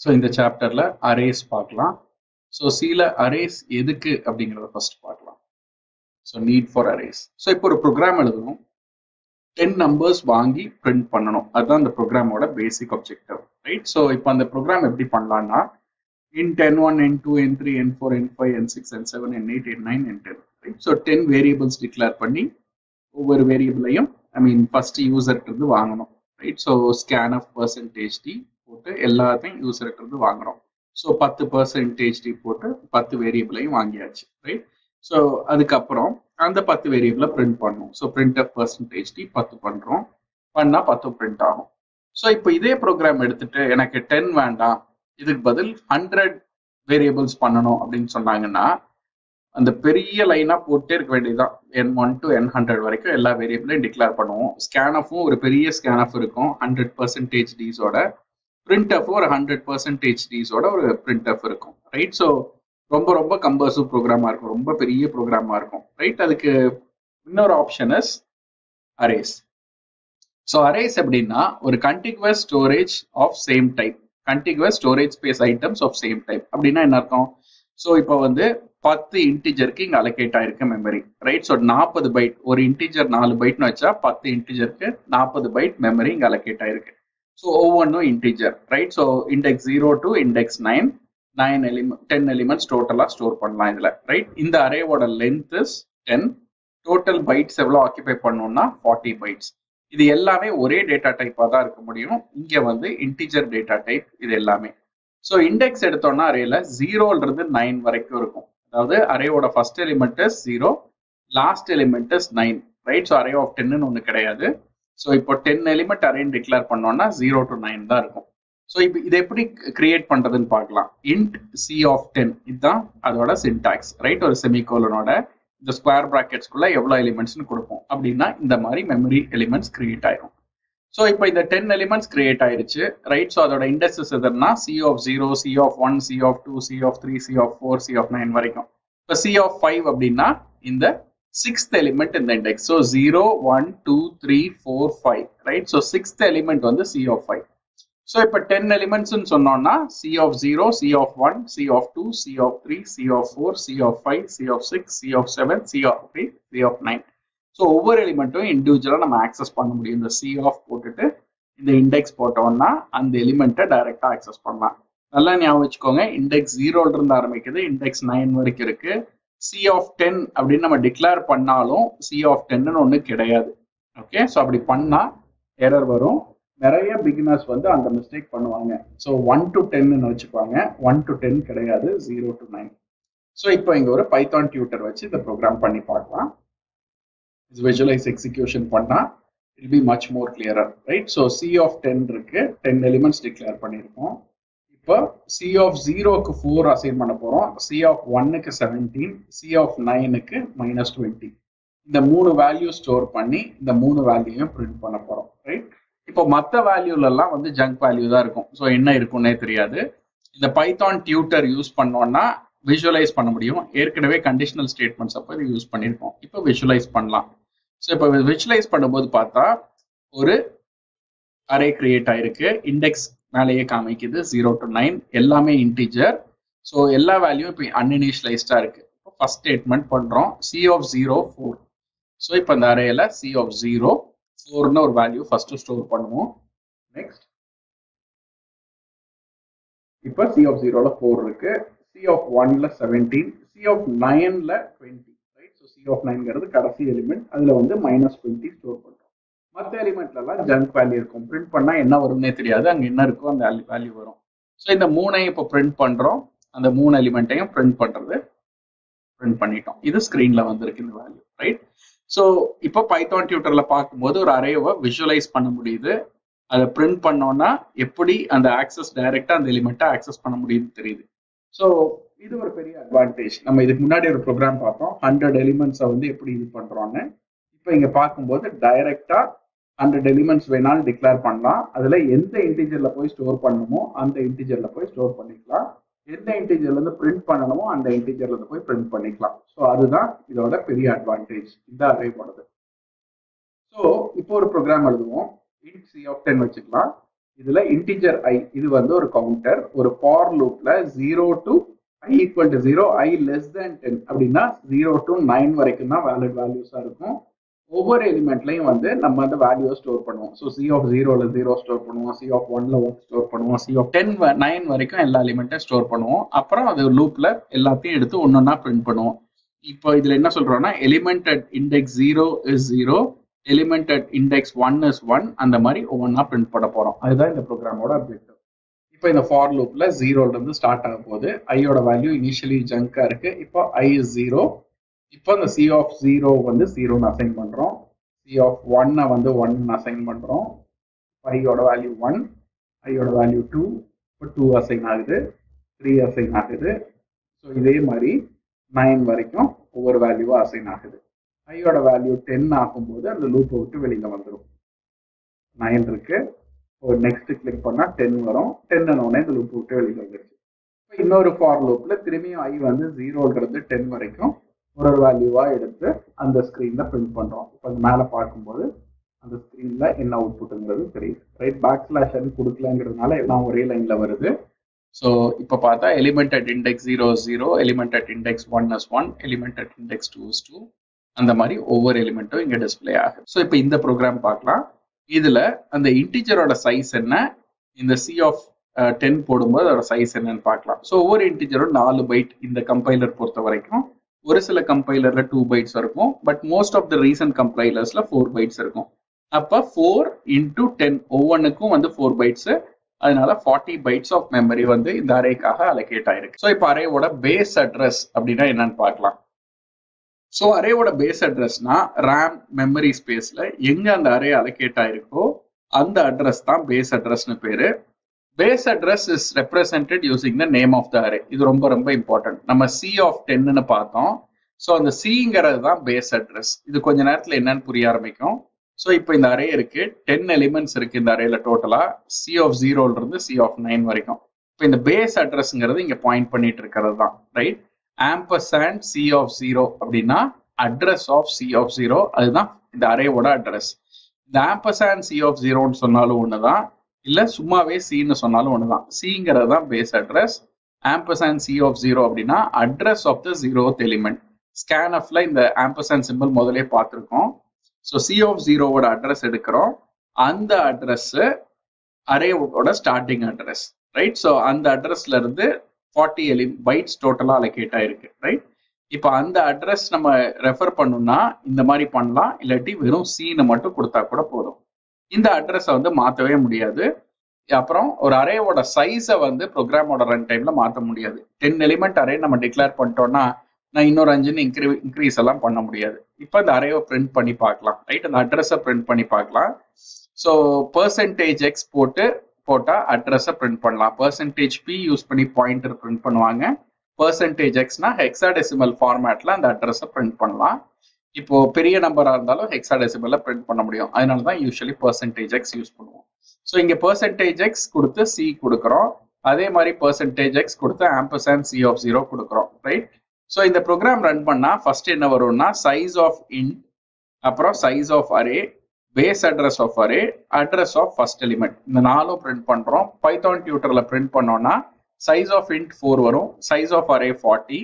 So இந்த சாப்டர்ல arrays பார்க்கலாம். ஸோ சில அரேஸ் எதுக்கு அப்படிங்கிறத ஃபர்ஸ்ட் பார்க்கலாம். So need for arrays so இப்போ ஒரு ப்ரோக்ராம் எழுதணும். டென் நம்பர்ஸ் வாங்கி பிரிண்ட் பண்ணணும். அதுதான் அந்த ப்ரோக்ராமோட பேசிக் அப்ஜெக்டிவ் ரைட் ஸோ இப்போ அந்த ப்ரோக்ராம் எப்படி பண்ணலான்னா in ten one N two N three N four N five N six N seven N eight N nine N ten right so ten variables declare பண்ணி ஒவ்வொரு வேரியபிளையும் I mean first யூசர்கிட்ட இருந்து வாங்கணும் right so scanf percentage D போட்டு எல்லாத்தையும் யூசர்கிட்ட இருந்து வாங்குறோம். ஸோ பத்து பர்சன்டேஜ் போட்டு பத்து வேரியபிளையும் வாங்கியாச்சு ரைட் ஸோ அதுக்கப்புறம் அந்த பத்து வேரியபிளை பிரிண்ட் பண்ணும். So printf percentage D பத்து பண்ணுறோம் பண்ணால் பத்து பிரிண்ட் ஆகும். ஸோ இப்போ இதே ப்ரோக்ராம் எடுத்துட்டு எனக்கு டென் வேண்டாம். இதுக்கு பதில் ஹண்ட்ரட் வேரியபிள்ஸ் பண்ணணும் அப்படின்னு சொன்னாங்கன்னா அந்த பெரிய லைனாக போட்டே இருக்க வேண்டியதுதான். N one to N hundred வரைக்கும் எல்லா வேரியபிளையும் டிக்ளேர் பண்ணுவோம். ஸ்கேன் ஆஃபும் ஒரு பெரிய ஸ்கேன் ஆஃப் இருக்கும். ஹண்ட்ரட் பர்சன்டேஜ் டீஸோட பிரிண்ட் ஒரு ஹண்ட்ரட் பர்சன்டேஜ் டீஸோட ஒரு பிரிண்ட் இருக்கும். ரைட் ஸோ ரொம்ப ரொம்ப கம்பர்சிவ் ப்ரோக்ராமாக இருக்கும். ரொம்ப பெரிய ப்ரோக்ராமாக இருக்கும். ரைட் அதுக்கு இன்னொரு option is arrays so arrays எப்படின்னா ஒரு contiguous storage of same type contiguous storage space items of same type அப்படின்னா என்ன அர்த்தம்? ஸோ இப்போ வந்து பத்து இன்டிஜருக்கு இங்கே அலோகேட் ஆயிருக்கு மெமரி ரைட் ஸோ நாற்பது பைட் ஒரு இன்டிஜர் நாலு பைட்னு வச்சா பத்து இன்டிஜருக்கு நாற்பது பைட் மெமரி இங்கே அலோகேட் ஆயிருக்கு. ஸோ ஒவ்வொன்றும் integer right so index zero to index nine nine element ten elements டோட்டலாக ஸ்டோர் பண்ணலாம் இதில் ரைட் இந்த அரேவோட length is ten total bytes எவ்வளோ ஆக்கியபை பண்ணோம்னா ஃபார்ட்டி பைட்ஸ் இது எல்லாமே ஒரே டேட்டா டைப்பாக தான் இருக்க முடியும். இங்கே வந்து இன்டிஜர் டேட்டா டைப் இது எல்லாமே. ஸோ இண்டெக்ஸ் எடுத்தோம்னா அரேல ஜீரோன்றது நைன் வரைக்கும் இருக்கும். அதாவது அரேவோட first element is zero last element is nine right so array of டென்னு ஒன்று கிடையாது. ஸோ இப்போ டென் எலிமெண்ட் அரேன்னு டிக்ளேர் பண்ணோம்னா ஜீரோ டு நைன் தான் இருக்கும். ஸோ இப்போ இதை எப்படி கிரியேட் பண்ணுறதுன்னு பார்க்கலாம். இன்ட் சி ஆஃப் டென் இதுதான் அதோட சின்டாக்ஸ் ரைட் ஒரு செமிகோலனோட இந்த ஸ்கொயர் ப்ராக்கெட்ஸ்குள்ள எவ்வளோ எலிமெண்ட்ஸ்னு கொடுப்போம். அப்படின்னா இந்த மாதிரி மெமரி எலிமெண்ட்ஸ் கிரியேட் ஆயிரும். ஸோ இப்போ இந்த டென் எலிமெண்ட்ஸ் கிரியேட் ஆயிருச்சு. ரைட் ஸோ அதோட இண்டெக்ஸஸ் எதுனா C of zero C of one C of two C of three C of four C of nine வரைக்கும். இப்போ சி ஆஃப் ஃபைவ் அப்படின்னா இந்த சிக்ஸ்த் எலிமெண்ட் இந்த index so zero one two three four five right so sixth element வந்து C of five so இப்போ ten எலிமெண்ட்ஸ்னு சொன்னோம்னா C of zero C of one C of two C of three C of four C of five C of six C of seven C of eight C of nine so ஒவ்வொரு எலிமெண்ட்டும் இண்டிவிஜுவலாக நம்ம access பண்ண முடியும் இந்த C of போட்டுட்டு இந்த index போட்டோம்னா அந்த எலிமெண்ட்டை டைரக்டா ஆக்சஸ் பண்ணலாம் நல்லா ஞாபகம் வச்சுக்கோங்க இண்டெக்ஸ் ஜீரோல இருந்து ஆரம்பிக்குது இண்டெக்ஸ் நைன் வரைக்கும் இருக்குது சி ஆஃப் டென் அப்படின்னு நம்ம டிக்ளேர் பண்ணாலும் சி ஆஃப் டென்னு ஒன்று கிடையாது. ஓகே ஸோ அப்படி பண்ணால் எரர் வரும். நிறைய பிகினர்ஸ் வந்து அந்த மிஸ்டேக் பண்ணுவாங்க. ஸோ ஒன் டு டென்னு வச்சுக்குவாங்க ஒன் டு டென் கிடையாது. ஜீரோ டு நைன் ஸோ இப்போ இங்கே ஒரு பைத்தான் டியூட்டர் வச்சு இந்த ப்ரோக்ராம் பண்ணி பார்க்கலாம். விஜுவலைஸ் எக்ஸிக்யூஷன் பண்ணால் it be much more clearer right so C of ten இருக்கு. டென் எலிமெண்ட்ஸ் டிக்ளேர் பண்ணியிருக்கோம். இப்போ சி ஆஃப் ஜீரோக்கு ஃபோர் அசைன் பண்ண போறோம். சி ஆஃப் ஒன்னுக்கு செவன்டீன் சி ஆஃப் நைனுக்கு மைனஸ் டுவெண்ட்டி இந்த மூணு வேல்யூ ஸ்டோர் பண்ணி இந்த மூணு வேல்யூயும் பிரிண்ட் பண்ண போறோம். ரைட் இப்போ மற்ற வேல்யூலலாம் வந்து ஜங்க் வேல்யூ தான் இருக்கும். ஸோ என்ன இருக்குன்னே தெரியாது. இந்த பைத்தான் டியூட்டர் யூஸ் பண்ணோம்னா விஷுவலைஸ் பண்ண முடியும். ஏற்கனவே கண்டிஷனல் ஸ்டேட்மெண்ட்ஸ் அப்போ இது யூஸ் பண்ணியிருக்கோம் இப்போ விஷுவலைஸ் பண்ணலாம். ஸோ இப்போ விஷுவலைஸ் பண்ணும்போது பார்த்தா ஒரு அரே கிரியேட் ஆயிருக்கு. இண்டெக்ஸ் மேலேயே காமிக்குது. ஜீரோ டு நைன் எல்லாமே இன்டிஜர் ஸோ எல்லா வேல்யூ இப்போ அன்இனிஷியலைஸ்டாக இருக்கு. இப்போ ஃபர்ஸ்ட் ஸ்டேட்மெண்ட் பண்ணுறோம் c of zero four so இப்போ இந்த அறையில் சி ஆஃப் ஜீரோ ஃபோர்னு ஒரு வேல்யூ ஃபஸ்ட்டு ஸ்டோர் பண்ணுவோம். நெக்ஸ்ட் இப்போ சி ஆஃப் ஜீரோவில் ஃபோர் இருக்கு. சி ஆஃப் ஒன்ல செவன்டீன் சி ஆஃப் நைனில் twenty right so c of நைன்ங்கிறது கடைசி எலிமெண்ட் அதில் வந்து மைனஸ் டுவெண்ட்டி ஸ்டோர் பண்ணுவோம். மற்ற எலிமெண்ட்லலாம் ஜங்க் வேல்யூ இருக்கும். பிரிண்ட் பண்ணா என்ன வரும்னே தெரியாது. அங்க என்ன இருக்கோ அந்த வேல்யூ வரும். ஸோ இந்த மூணையும் இப்போ பிரிண்ட் பண்றோம். அந்த மூணு எலிமெண்ட்டையும் பிரிண்ட் பண்றது. பிரிண்ட் பண்ணிட்டோம். இது ஸ்கிரீன்ல வந்திருக்கு இந்த வேல்யூ ரைட் ஸோ இப்போ பைத்தான் டியூட்டரில் பார்க்கும்போது ஒரு அரேவை விஷுவலைஸ் பண்ண முடியுது. அதை பிரிண்ட் பண்ணோம்னா எப்படி அந்த ஆக்சஸ் டைரக்டா அந்த எலிமெண்ட்டை ஆக்சஸ் பண்ண முடியுதுன்னு தெரியுது. ஸோ இது ஒரு பெரிய அட்வான்டேஜ் நம்ம இதுக்கு முன்னாடி ஒரு ப்ரோக்ராம் பார்த்தோம். ஹண்ட்ரட் எலிமெண்ட்ஸை வந்து எப்படி இது பண்ணுறோன்னு இப்போ இங்கே பார்க்கும்போது டைரெக்டாக ஹண்ட்ரட் எலிமெண்ட்ஸ் வேணாலும் டிக்ளேர் பண்ணலாம். அதில் எந்த இன்டீஜரில் போய் ஸ்டோர் பண்ணணுமோ அந்த இன்டீஜரில் போய் ஸ்டோர் பண்ணிக்கலாம். எந்த இன்டீஜர்லேருந்து பிரிண்ட் பண்ணணுமோ அந்த இன்டீஜர்லேருந்து போய் பிரிண்ட் பண்ணிக்கலாம். ஸோ அதுதான் இதோட பெரிய அட்வான்டேஜ் இந்த அரே போனது ஸோ இப்போ ஒரு ப்ரோக்ராம் எழுதுவோம். இன்ட் சி ஆஃப் டென் வச்சுக்கலாம். இதில் இன்டீஜர் ஐ இது வந்து ஒரு கவுண்டர் ஒரு ஃபார் லூப்பில் zero to i equal to zero i less than ten அப்படின்னா ஜீரோ டு நைன் வரைக்கும் தான் வேலிட் வேல்யூஸாக இருக்கும். ஒவ்வொரு எலிமெண்ட்லையும் வந்து நம்ம வந்து வேல்யூ ஸ்டோர் பண்ணுவோம். ஸோ சி ஆஃப் ஜீரோல ஜீரோ ஸ்டோர் பண்ணுவோம் சி ஆஃப் ஒன்ல ஒன் ஸ்டோர் பண்ணுவோம் சி ஆஃப் டென் நைன் வரைக்கும் எல்லா எலிமெண்ட்டையும் ஸ்டோர் பண்ணுவோம். அப்புறம் அது லூப்ல எல்லாத்தையும் எடுத்து ஒன்னொன்னா பிரிண்ட் பண்ணுவோம். இப்போ இதுல என்ன சொல்றோம்னா element at index zero is zero element at index one is one அந்த மாதிரி ஒவ்வொன்றா பிரிண்ட் பண்ண போறோம். அதுதான் இந்த ப்ரோக்ராமோட அப்ஜெக்டிவ் இப்போ இந்த ஃபார் லூப்ல ஜீரோல இருந்து ஸ்டார்ட் ஆக போகுது. ஐயோட வேல்யூ இனிஷியலி ஜங்கா இருக்கு. இப்போ ஐ இஸ் ஜீரோ இப்போ அந்த சி ஆஃப் ஜீரோ வந்து ஜீரோன்னு அசைன் பண்ணுறோம் சி ஆஃப் ஒன்னை வந்து ஒன் அசைன் பண்ணுறோம் ஐயோட வேல்யூ ஒன் ஐயோட வேல்யூ டூ இப்போ டூ அசைன் ஆகுது. த்ரீ அசைன் ஆகுது. ஸோ இதே மாதிரி நைன் வரைக்கும் ஒவ்வொரு வேல்யூவாக அசைன் ஆகுது. ஐயோட வேல்யூ டென் ஆகும்போது அந்த லூப்பை விட்டு வெளியில் வந்துடும் நைன் இருக்கு. ஒரு நெக்ஸ்ட் கிளிக் பண்ணால் டென் வரும். டென் உடனே இந்த லூப் விட்டு வெளியில் வந்துருச்சு. இப்போ இன்னொரு ஃபார் லூப்பில் திரும்பியும் ஐ வந்து ஜீரோல டென் வரைக்கும் மிரர் வேல்யூவாக வேல்யூவா எடுத்து அந்த ஸ்க்ரீனில் பிரிண்ட் பண்றோம். இப்போ அது பார்க்கும்போது அந்த ஸ்க்ரீனில் என்ன அவுட்புட்டுங்கிறது தெரியுது. ரைட் பேக் ஸ்லாஷ் கொடுக்கலங்கிறதுனால எல்லாம் ஒரே லைன்ல வருது. ஸோ இப்போ பார்த்தா element at index zero zero element at index one is one element at index two is two அந்த மாதிரி ஒவ்வொரு எலிமெண்ட்டும் இங்கே டிஸ்பிளே ஆகும் ஸோ இப்போ இந்த ப்ரோக்ராம் பார்க்கலாம். இதில் அந்த இன்டிஜரோட சைஸ் என்ன? இந்த சி ஆஃப் டென் போடும்போது அதோட சைஸ் என்னன்னு பார்க்கலாம். ஸோ ஒவ்வொரு இன்டிஜரும் நாலு பைட் இந்த கம்பைலர் பொறுத்த வரைக்கும் ஒரு சில கம்பைலர்ல டூ பைட்ஸ் இருக்கும் but most of the recent கம்பைலர்ஸ்ல four bytes இருக்கும். அப்ப ஃபோர் இன்டூ டென் ஒவ்வொன்றுக்கும் வந்து ஃபோர் பைட்ஸ் அதனால ஃபார்ட்டி பைட்ஸ் ஆஃப் மெமரி வந்து இந்த அரேக்காக அலோகேட் ஆயிருக்கு. ஸோ இப்போ அரேவோட பேஸ் அட்ரஸ் அப்படின்னா என்னன்னு பார்க்கலாம். ஸோ அரேவோட பேஸ் அட்ரஸ்னா ரேம் மெமரி ஸ்பேஸ்ல எங்க அந்த அரே அலோகேட் ஆயிருக்கோ அந்த அட்ரஸ் தான் பேஸ் அட்ரஸ்னு பேரு. Base address is represented using the name of the array இது ரொம்ப ரொம்ப இம்பார்ட்டன்ட் நம்ம சி ஆஃப் டென்னு பார்த்தோம். ஸோ அந்த சிங்கிறது தான் பேஸ் அட்ரஸ் இது கொஞ்ச நேரத்தில் என்னன்னு புரிய ஆரம்பிக்கும். ஸோ இப்போ இந்த அரே இருக்கு. டென் எலிமெண்ட்ஸ் இருக்கு இந்த அரேல டோட்டலா சி ஆஃப் ஜீரோல இருந்து சி ஆஃப் நைன் வரைக்கும். இப்போ இந்த பேஸ் அட்ரஸ்ங்கிறது இங்க பாயிண்ட் பண்ணிட்டு இருக்கிறது தான் right ampersand c of zero அப்படின்னா address of c of zero அதுதான் இந்த அரேவோட அட்ரஸ் இந்த ஆம்பர்சாண்ட் சி ஆஃப் ஜீரோன்னு சொன்னாலும் ஒன்று தான் இல்லை சும்மாவே சின்னு சொன்னாலும் ஒண்ணுதான். சிங்கிறது தான் base address ampersand c of zero அப்படின்னா address of the zeroth element scan ஆஃப்ல இந்த ஆம்பர்சாண்ட் சிம்பிள் முதலே பார்த்துருக்கோம். ஸோ சி ஆஃப் ஜீரோவோட அட்ரஸ் எடுக்கிறோம். அந்த அட்ரஸ் அரேவோட ஸ்டார்டிங் அட்ரஸ் ரைட் ஸோ அந்த அட்ரஸ்ல இருந்து ஃபார்ட்டி எலி பைட்ஸ் டோட்டலாக அலோகேட் ஆயிருக்கு. ரைட் இப்போ அந்த அட்ரஸ் நம்ம ரெஃபர் பண்ணோம்னா இந்த மாதிரி பண்ணலாம். இல்லாட்டி வெறும் சீனை மட்டும் கொடுத்தா கூட போதும். இந்த அட்ரஸை வந்து மாற்றவே முடியாது. அப்புறம் ஒரு அரேவோட சைஸை வந்து ப்ரோக்ராமோட ரன் டைம்ல மாற்ற முடியாது. டென் எலிமெண்ட் அரே நம்ம டிக்ளேர் பண்ணிட்டோம்னா நான் இன்னொரு அஞ்சுன்னு இன்க்ரீ இன்க்ரீஸ் எல்லாம் பண்ண முடியாது. இப்போ இந்த அரேவை பிரிண்ட் பண்ணி பார்க்கலாம். ரைட் அந்த அட்ரஸை பிரிண்ட் பண்ணி பார்க்கலாம். ஸோ பர்சன்டேஜ் எக்ஸ் போட்டு போட்டால் அட்ரஸை பிரிண்ட் பண்ணலாம். பர்சன்டேஜ் பி யூஸ் பண்ணி பாயிண்டர் பிரிண்ட் பண்ணுவாங்க. பர்சன்டேஜ் எக்ஸ்னா ஹெக்ஸாடெசிமல் ஃபார்மேட்டில் அந்த அட்ரஸை பிரிண்ட் பண்ணலாம். இப்போ பெரிய நம்பரா இருந்தாலும் ஹெக்ஸாடெசிமல்ல பிரிண்ட் பண்ண முடியும். அதனால தான் யூஸ்வலி பர்சன்டேஜ் எக்ஸ் யூஸ் பண்ணுவோம். ஸோ இங்க பர்சன்டேஜ் எக்ஸ் கொடுத்து சி கொடுக்குறோம். அதே மாதிரி பர்சன்டேஜ் எக்ஸ் கொடுத்து ஆம்பர்சன் சி ஆஃப் ஜீரோ கொடுக்குறோம். ரைட் ஸோ இந்த ப்ரோக்ராம் ரன் பண்ணா ஃபர்ஸ்ட் என்ன வரும்னா சைஸ் ஆஃப் இன்ட் அப்புறம் size of array base address of array address of first element இந்த நாலும் பிரிண்ட் பண்றோம். பைத்தான் டியூட்டர்ல பிரிண்ட் பண்ணோம்னா சைஸ் ஆஃப் இன்ட் ஃபோர் வரும். Size of array forty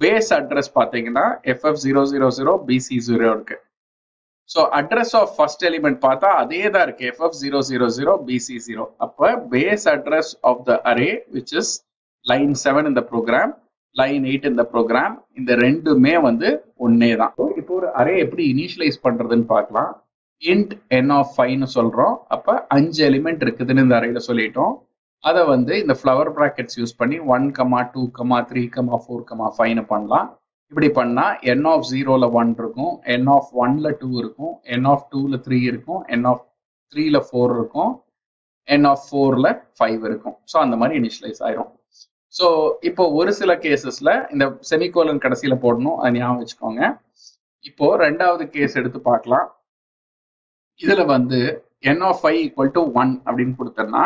base address பார்த்தீங்கன்னா F F zero zero zero B C zero இருக்கு. So address of first element பார்த்தா அதே தான் இருக்கு F F zero zero zero B C zero அப்போ base address of the array which is line seven இந்த program line eight இந்த program இந்த ரெண்டுமே வந்து ஒன்னே தான் இப்போ ஒரு அரே எப்படி இனிஷியலைஸ் பண்றதுன்னு பார்க்கலாம். இன்ட் என் ஆஃப் ஃபைவ்னு சொல்றோம். அப்ப அஞ்சு எலிமெண்ட் இருக்குதுன்னு இந்த அறையில சொல்லிட்டோம். அதை வந்து இந்த ஃப்ளவர் ப்ராக்கெட்ஸ் யூஸ் பண்ணி one comma two comma three comma four comma ஃபைவ்னு பண்ணலாம். இப்படி பண்ணால் என் ஆஃப் ஜீரோவில் ஒன் இருக்கும் என் ஆஃப் ஒன்ல டூ இருக்கும் என் ஆஃப் டூவில் த்ரீ இருக்கும் என் ஆஃப் த்ரீல ஃபோர் இருக்கும் என் ஆஃப் ஃபோரில் ஃபைவ் இருக்கும். ஸோ அந்த மாதிரி இனிஷியலைஸ் ஆயிரும். ஸோ இப்போ ஒரு சில கேசஸில் இந்த செமிகோலன் கடைசியில் போடணும் அதை ஞாபகம் வச்சுக்கோங்க. இப்போ ரெண்டாவது கேஸ் எடுத்து பார்க்கலாம். இதில் வந்து n of five equal to one அப்படின்னு கொடுத்தோம்னா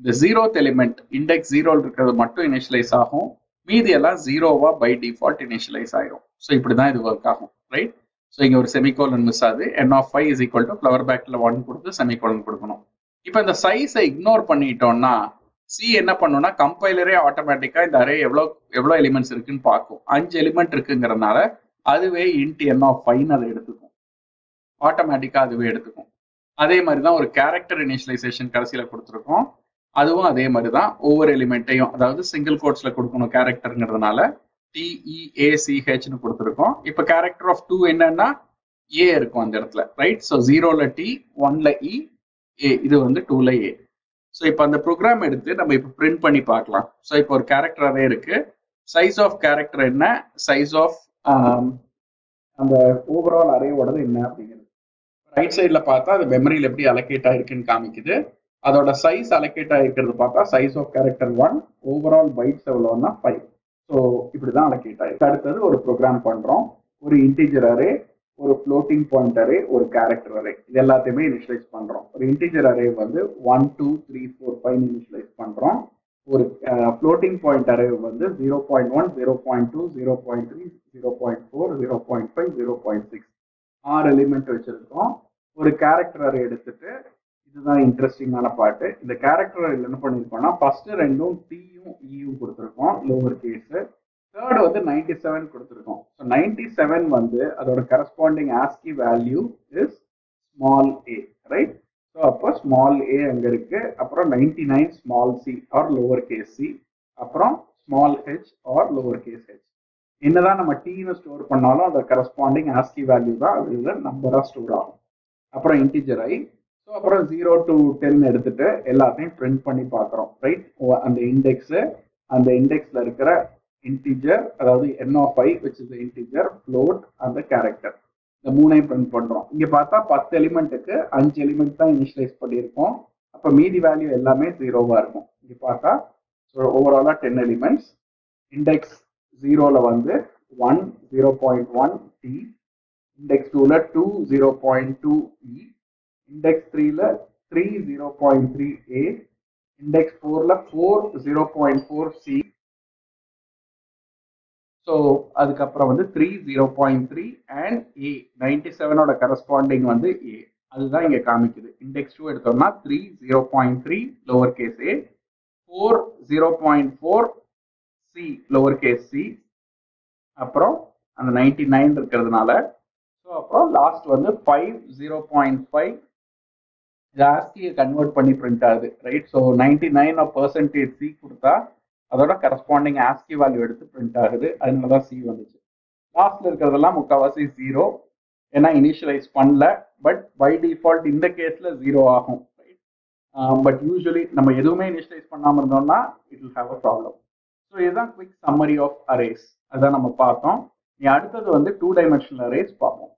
இந்த ஜீரோத் எலிமெண்ட் இண்டெக்ஸ் ஜீரோவில் இருக்கிறது மட்டும் இனிஷியலைஸ் ஆகும். மீதி எல்லாம் ஜீரோவா பை டிஃபால்ட் இனிஷியலைஸ் ஆயிரும். ஸோ இப்படிதான் இது ஒர்க் ஆகும் ரைட் ஸோ இங்க ஒரு செமிகோலன் மிஸ் ஆகுது. N of five is equal to flower பேக்ல ஒன் கொடுத்து செமிகோலன் கொடுக்கணும். இப்போ இந்த சைஸை இக்னோர் பண்ணிட்டோம்னா சி என்ன பண்ணும்னா கம்பைலரே ஆட்டோமேட்டிக்கா இந்த அரே எவ்வளோ எவ்வளோ எலிமெண்ட்ஸ் இருக்குன்னு பார்க்கும். அஞ்சு எலிமெண்ட் இருக்குங்கிறதுனால அதுவே இன்ட் என் ஆஃப் ஃபைன் அதை எடுத்துக்கும். ஆட்டோமேட்டிக்காக அதுவே எடுத்துக்கும். அதே மாதிரி தான் ஒரு கேரக்டர் இனிஷியலைசேஷன் கடைசியில் கொடுத்துருக்கோம். அதுவும் அதே மாதிரி தான் ஒவ்வொரு எலிமெண்ட்டையும் அதாவது சிங்கிள் கோட்ஸ்ல கொடுக்கணும் கேரக்டருங்கிறதுனால டிஇஏசிஹெச்னு கொடுத்துருக்கோம். இப்போ கேரக்டர் ஆஃப் டூ என்னன்னா ஏ இருக்கும் அந்த இடத்துல ரைட் ஸோ ஜீரோல டி ஒன்ல இ ஏ இது வந்து டூல ஏ ஸோ இப்போ அந்த ப்ரோக்ராம் எடுத்து நம்ம இப்போ பிரிண்ட் பண்ணி பார்க்கலாம். ஸோ இப்போ ஒரு கேரக்டராகவே இருக்கு. சைஸ் ஆஃப் கேரக்டர் என்ன? சைஸ் ஆஃப் um, அந்த ஓவரால் அறையோடது என்ன அப்படிங்கிறது. ரைட் சைடில் பார்த்தா அது மெமரியில் எப்படி அலோகேட் ஆயிருக்குன்னு காமிக்குது. அதோட சைஸ் அலோகேட் ஆகிருக்கிறது பார்த்தா size of character one overall bytes எவ்வளோன்னா five so இப்படி தான் அலோகேட் ஆகிருக்கு அடுத்தது ஒரு ப்ரோக்ராம் பண்ணுறோம் ஒரு இன்டீஜர் அரே ஒரு ஃப்ளோட்டிங் பாயிண்ட் அரே ஒரு கேரக்டர் அரே இது எல்லாத்தையுமே இனிஷியலைஸ் பண்ணுறோம் ஒரு இன்டீஜர் அரே வந்து one two three four five initialise பண்ணுறோம் ஒரு ஃப்ளோட்டிங் பாயிண்ட் அரே வந்து zero point one zero point two zero point three zero point four zero point five zero point six ஆறு element வச்சிருக்கோம். ஒரு character array எடுத்துட்டு இதுதான் இன்ட்ரெஸ்டிங்கான பாட்டு இந்த கேரக்டர் என்ன பண்ணியிருக்கோம்னா ஃபர்ஸ்ட் ரெண்டும் டியும் இயும் e கொடுத்துருக்கோம் லோவர் கேஸ் தேர்ட் வந்து நைன்டி செவன் கொடுத்துருக்கோம். ஸோ நைன்டி செவன் வந்து அதோட corresponding ASCII value is small a right so அப்போ ஸ்மால் ஏ அங்கே இருக்கு. அப்புறம் ninety nine small c or lower case c அப்புறம் small h or lower case h என்னதான் நம்ம டீன்னு ஸ்டோர் பண்ணாலும் அந்த கரஸ்பாண்டிங் ஆஸ்கி வேல்யூ தான் அதில் நம்பராக ஸ்டோர் ஆகும். அப்புறம் இன்டிஜர் ஐ ஸோ அப்புறம் ஜீரோ டு டென் எடுத்துட்டு எல்லாத்தையும் பிரிண்ட் பண்ணி பார்க்குறோம் ரைட் அந்த இண்டெக்ஸு அந்த இண்டெக்ஸில் இருக்கிற இன்டிஜர் அதாவது n of i which is integer float அந்த கேரக்டர் இந்த மூணையும் பிரிண்ட் பண்ணுறோம் இங்கே பார்த்தா பத்து எலிமெண்ட்டுக்கு அஞ்சு எலிமெண்ட் தான் இனிஷியலைஸ் பண்ணியிருக்கோம். அப்போ மீதி வேல்யூ எல்லாமே ஜீரோவாக இருக்கும். இங்கே பார்த்தா ஸோ ஓவராலாக டென் எலிமெண்ட்ஸ் இண்டெக்ஸ் ஜீரோவில் வந்து one zero point one d index டூவில் two zero point two e index த்ரீல three zero point three a index ஃபோர்ல four zero point four c so அதுக்கப்புறம் வந்து three zero point three and a ninety செவனோட corresponding வந்து a அதுதான் இங்கே காமிக்குது. Index two எடுத்தோம்னா three zero point three lower case a four zero point four c lower case c அப்புறம் அந்த ninety nine இருக்கிறதுனால ஸோ அப்புறம் லாஸ்ட் வந்து ஃபைவ் ஜீரோ பாயிண்ட் ஃபைவ் ஜாஸ்தியை கன்வெர்ட் பண்ணி பிரிண்ட் ஆகுது right so ninety nine percentage c கொடுத்தா அதோட கரஸ்பாண்டிங் ஆஸ்கி வேல்யூ எடுத்து பிரிண்ட் ஆகுது. அதனால தான் சி வந்துச்சு லாஸ்ட்ல இருக்கிறதெல்லாம் முக்கால்வாசி ஜீரோ ஏன்னா இனிஷியலைஸ் பண்ணல. பட் பை டிஃபால்ட் இந்த கேஸ்ல ஜீரோ ஆகும் பட் யூஸ்வலி um, நம்ம எதுவுமே இனிஷியலைஸ் பண்ணாமல் இருந்தோம்னா it will have a problem so இதுதான் குவிக் சம்மரி ஆஃப் அரேஸ் அதான் நம்ம பார்த்தோம். நீ அடுத்தது வந்து டூ டைமென்ஷனல் அரேஸ் பார்ப்போம்.